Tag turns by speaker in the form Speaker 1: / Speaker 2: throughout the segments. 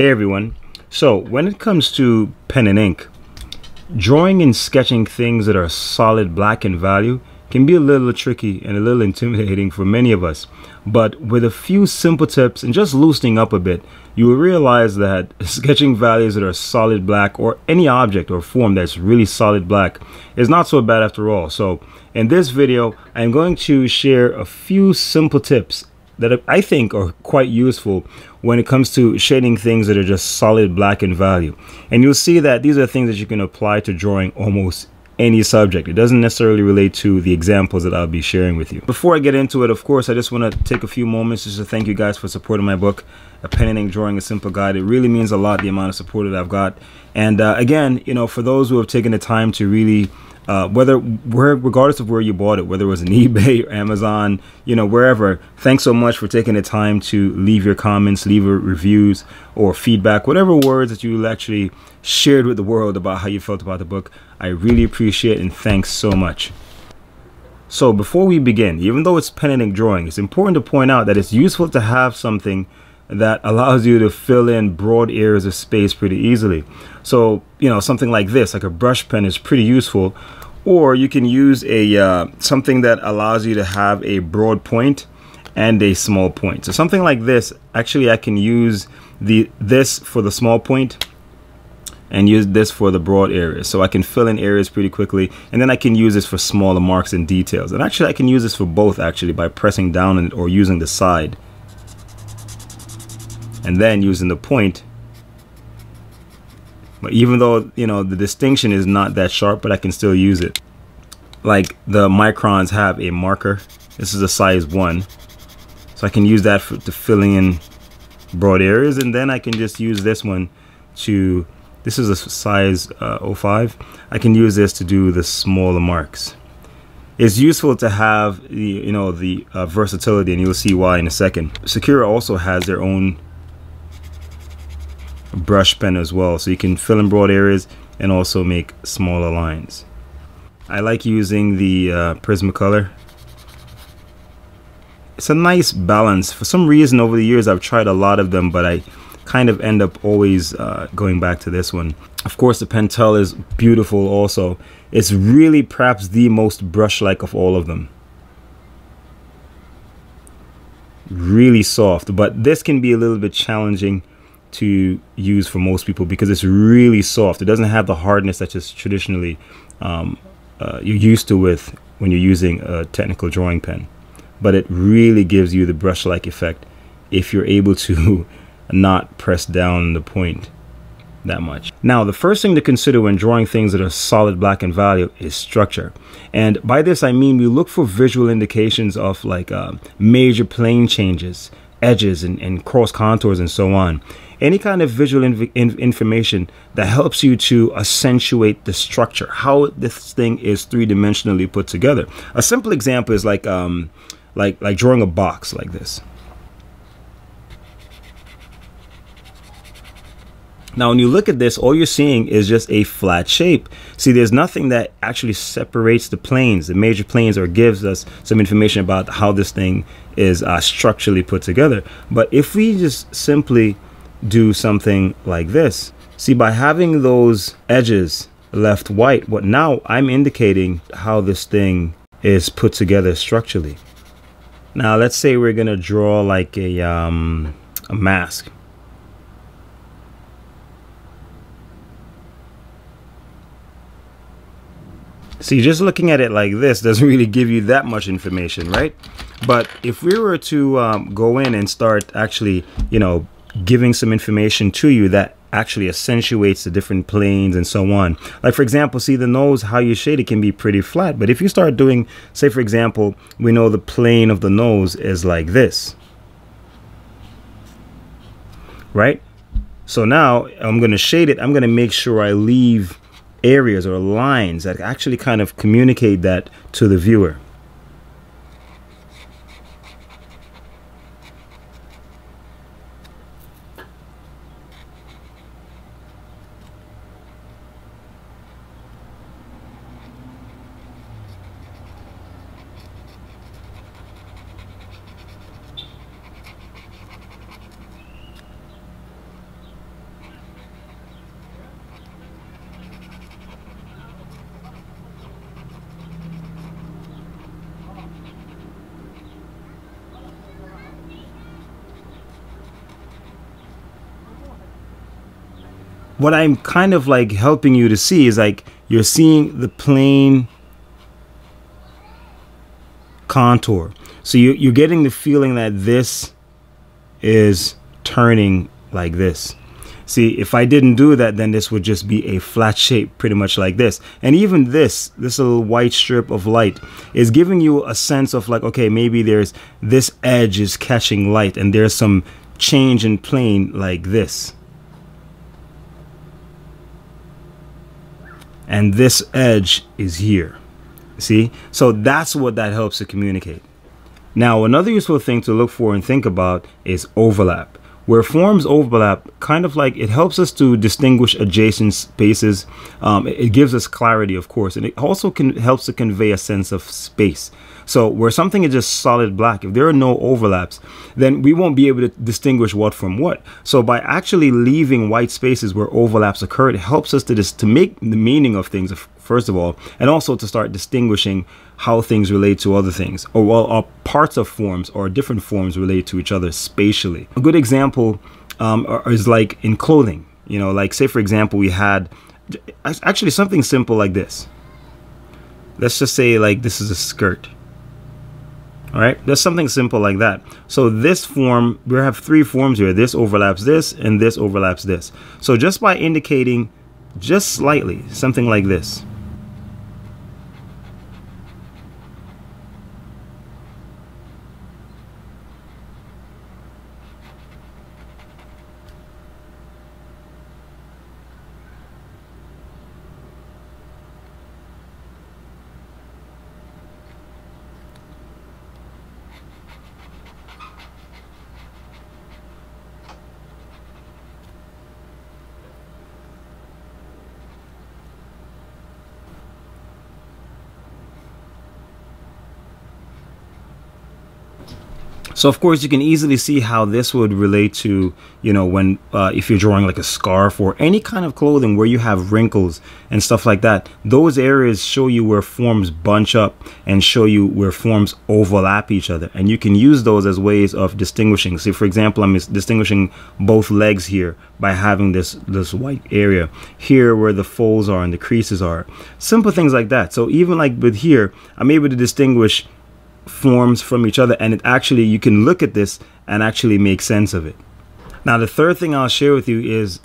Speaker 1: Hey everyone. So when it comes to pen and ink, drawing and sketching things that are solid black in value can be a little tricky and a little intimidating for many of us. But with a few simple tips and just loosening up a bit, you will realize that sketching values that are solid black or any object or form that's really solid black is not so bad after all. So in this video, I'm going to share a few simple tips that I think are quite useful when it comes to shading things that are just solid black in value. And you'll see that these are things that you can apply to drawing almost any subject. It doesn't necessarily relate to the examples that I'll be sharing with you. Before I get into it, of course, I just want to take a few moments just to thank you guys for supporting my book, A Pen and Ink Drawing a Simple Guide. It really means a lot, the amount of support that I've got. And uh, again, you know, for those who have taken the time to really uh, whether where regardless of where you bought it, whether it was an eBay or Amazon, you know, wherever. Thanks so much for taking the time to leave your comments, leave your reviews or feedback, whatever words that you actually shared with the world about how you felt about the book. I really appreciate and thanks so much. So before we begin, even though it's pen and ink drawing, it's important to point out that it's useful to have something that allows you to fill in broad areas of space pretty easily. So, you know, something like this, like a brush pen is pretty useful. Or you can use a uh, something that allows you to have a broad point and a small point. So something like this, actually I can use the this for the small point and use this for the broad areas. So I can fill in areas pretty quickly and then I can use this for smaller marks and details. And actually I can use this for both actually by pressing down or using the side and then using the point but even though you know the distinction is not that sharp but I can still use it. Like the microns have a marker. This is a size 1 so I can use that for, to filling in broad areas. And then I can just use this one to this is a size uh, 05 I can use this to do the smaller marks. It's useful to have the you know the uh, versatility and you'll see why in a second. Sakura also has their own brush pen as well so you can fill in broad areas and also make smaller lines. I like using the uh, Prismacolor it's a nice balance. For some reason over the years I've tried a lot of them but I kind of end up always uh, going back to this one. Of course the Pentel is beautiful also. It's really perhaps the most brush-like of all of them. Really soft but this can be a little bit challenging to use for most people because it's really soft. It doesn't have the hardness that just traditionally um, uh, you're used to with when you're using a technical drawing pen. But it really gives you the brush-like effect if you're able to not press down the point that much. Now, the first thing to consider when drawing things that are solid black in value is structure. And by this, I mean we look for visual indications of like uh, major plane changes, edges and, and cross contours and so on any kind of visual information that helps you to accentuate the structure, how this thing is three-dimensionally put together. A simple example is like um, like like drawing a box like this. Now, when you look at this, all you're seeing is just a flat shape. See, there's nothing that actually separates the planes, the major planes, or gives us some information about how this thing is uh, structurally put together. But if we just simply do something like this. See, by having those edges left white, what now I'm indicating how this thing is put together structurally. Now, let's say we're going to draw like a, um, a mask. See, just looking at it like this doesn't really give you that much information, right? But if we were to um, go in and start actually, you know, giving some information to you that actually accentuates the different planes and so on. Like for example, see the nose, how you shade it can be pretty flat. But if you start doing, say for example, we know the plane of the nose is like this. Right? So now I'm going to shade it. I'm going to make sure I leave areas or lines that actually kind of communicate that to the viewer. What I'm kind of like helping you to see is like you're seeing the plane contour. So you, you're getting the feeling that this is turning like this. See, if I didn't do that, then this would just be a flat shape, pretty much like this. And even this, this little white strip of light is giving you a sense of like, okay, maybe there's this edge is catching light and there's some change in plane like this. And this edge is here. See? So that's what that helps to communicate. Now, another useful thing to look for and think about is overlap where forms overlap kind of like it helps us to distinguish adjacent spaces. Um, it, it, gives us clarity of course and it also can helps to convey a sense of space. So where something is just solid black if there are no overlaps then we won't be able to distinguish what from what. So by actually leaving white spaces where overlaps occur it helps us to just to make the meaning of things first of all and also to start distinguishing how things relate to other things, or well, or parts of forms or different forms relate to each other spatially. A good example um, is like in clothing. You know, like say for example, we had actually something simple like this. Let's just say like this is a skirt. All right, there's something simple like that. So this form, we have three forms here. This overlaps this, and this overlaps this. So just by indicating just slightly, something like this, So of course you can easily see how this would relate to, you know, when uh, if you're drawing like a scarf or any kind of clothing where you have wrinkles and stuff like that. Those areas show you where forms bunch up and show you where forms overlap each other. And you can use those as ways of distinguishing. See, for example, I'm distinguishing both legs here by having this, this white area. Here where the folds are and the creases are. Simple things like that. So even like with here, I'm able to distinguish forms from each other and it actually you can look at this and actually make sense of it. Now the third thing i'll share with you is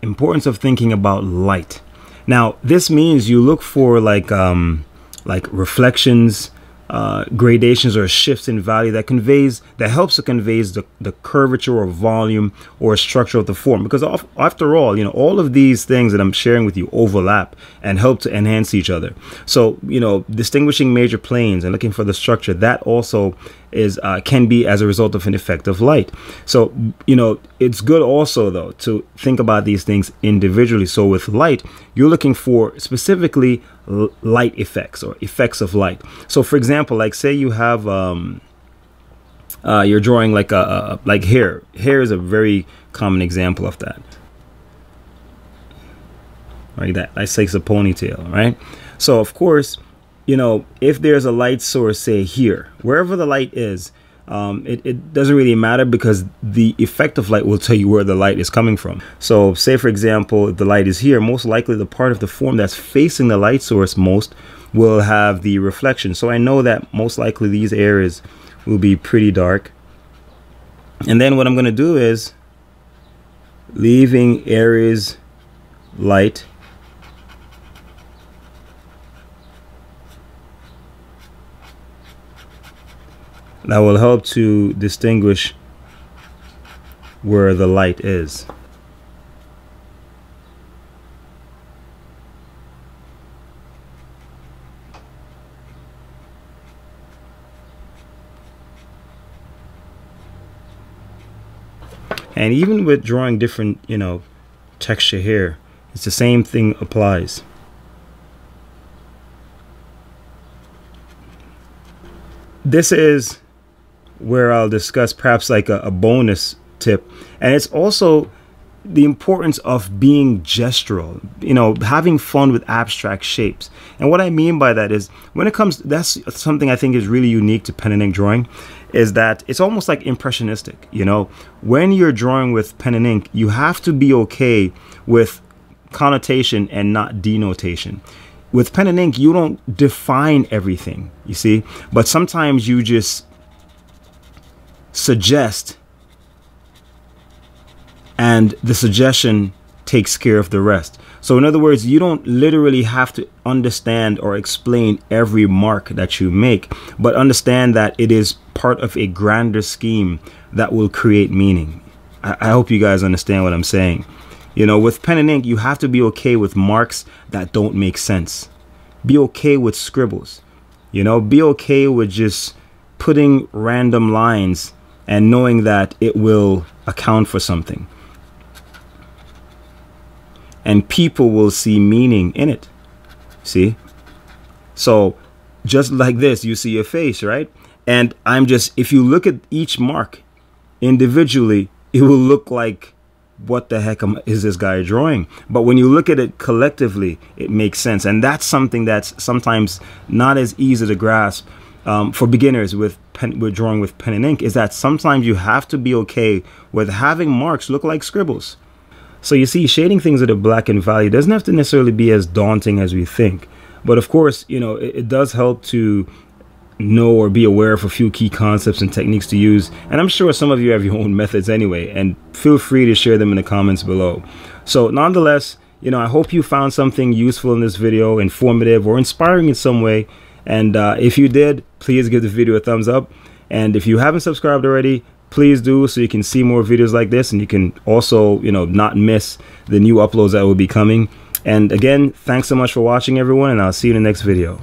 Speaker 1: importance of thinking about light. Now this means you look for like um like reflections uh, gradations or shifts in value that conveys that helps to conveys the, the curvature or volume or structure of the form. Because of, after all you know all of these things that i'm sharing with you overlap and help to enhance each other. So you know distinguishing major planes and looking for the structure that also is uh, can be as a result of an effect of light. So you know it's good also though to think about these things individually. So with light, you're looking for specifically light effects or effects of light. So for example, like say you have um, uh, you're drawing like a, a like hair. Hair is a very common example of that. Like that like a ponytail, right? So of course you know, if there's a light source, say here, wherever the light is, um, it, it, doesn't really matter because the effect of light will tell you where the light is coming from. So say for example, the light is here, most likely the part of the form that's facing the light source most will have the reflection. So I know that most likely these areas will be pretty dark. And then what I'm going to do is leaving areas light that will help to distinguish where the light is. And even with drawing different, you know, texture here, it's the same thing applies. This is where I'll discuss perhaps like a, a bonus tip. And it's also the importance of being gestural, you know, having fun with abstract shapes. And what I mean by that is when it comes, that's something I think is really unique to pen and ink drawing, is that it's almost like impressionistic. You know, when you're drawing with pen and ink, you have to be okay with connotation and not denotation. With pen and ink, you don't define everything, you see, but sometimes you just suggest and the suggestion takes care of the rest. So, in other words, you don't literally have to understand or explain every mark that you make, but understand that it is part of a grander scheme that will create meaning. I, I hope you guys understand what I'm saying. You know, with pen and ink, you have to be okay with marks that don't make sense. Be okay with scribbles. You know, be okay with just putting random lines and knowing that it will account for something and people will see meaning in it. See? So, just like this, you see a face, right? And I'm just, if you look at each mark individually, it will look like, what the heck is this guy drawing? But when you look at it collectively, it makes sense. And that's something that's sometimes not as easy to grasp um, for beginners with pen, with drawing with pen and ink is that sometimes you have to be okay with having marks look like scribbles. So you see, shading things at a black and value doesn't have to necessarily be as daunting as we think. But of course, you know, it, it does help to know or be aware of a few key concepts and techniques to use. And I'm sure some of you have your own methods anyway, and feel free to share them in the comments below. So nonetheless, you know, I hope you found something useful in this video, informative or inspiring in some way. And uh, if you did, please give the video a thumbs up. And if you haven't subscribed already, please do so you can see more videos like this and you can also you know not miss the new uploads that will be coming and again thanks so much for watching everyone and i'll see you in the next video